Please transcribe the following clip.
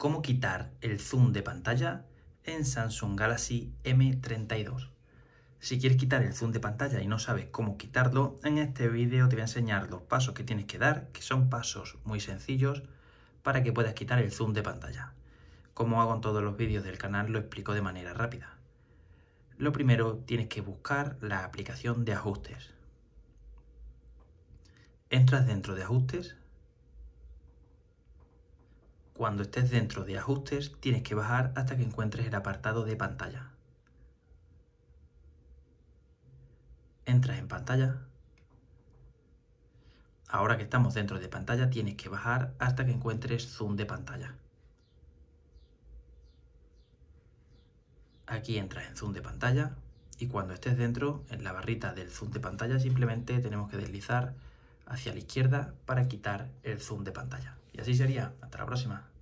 cómo quitar el zoom de pantalla en Samsung Galaxy M32. Si quieres quitar el zoom de pantalla y no sabes cómo quitarlo, en este vídeo te voy a enseñar los pasos que tienes que dar, que son pasos muy sencillos para que puedas quitar el zoom de pantalla. Como hago en todos los vídeos del canal, lo explico de manera rápida. Lo primero, tienes que buscar la aplicación de ajustes. Entras dentro de ajustes cuando estés dentro de ajustes, tienes que bajar hasta que encuentres el apartado de pantalla. Entras en pantalla. Ahora que estamos dentro de pantalla, tienes que bajar hasta que encuentres zoom de pantalla. Aquí entras en zoom de pantalla y cuando estés dentro, en la barrita del zoom de pantalla, simplemente tenemos que deslizar hacia la izquierda para quitar el zoom de pantalla. Así sería. Hasta la próxima.